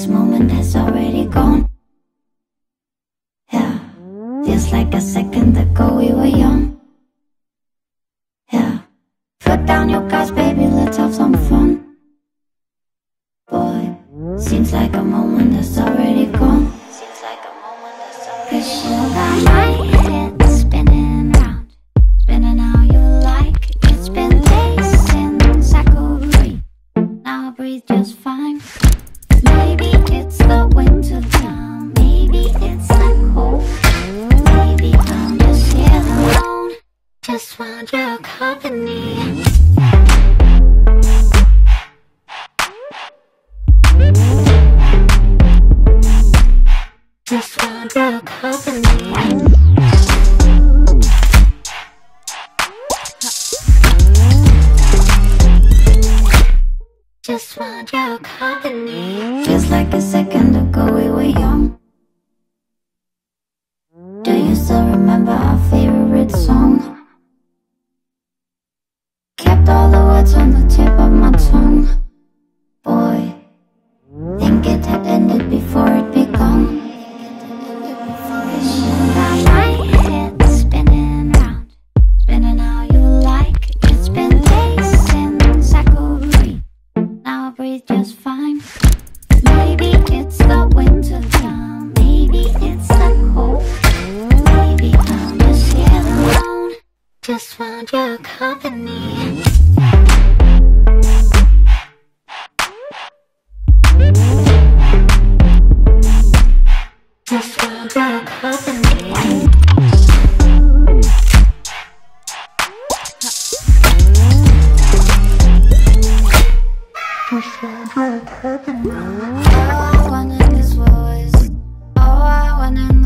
this moment has already gone. Yeah, feels like a second ago we were young. Yeah, put down your cards, baby, let's have some fun. Boy, seems like a moment that's already Just want your company. Just want your company. Just want your company. Feels like a second ago we were young. Do you still remember our favorite song? On the tip of my tongue. Boy, think it had ended before it begun. Just fine. Maybe it's the winter time. Maybe it's the cold. Maybe I'm just alone. Just want your company. Want. All I wanted this was, all I wanted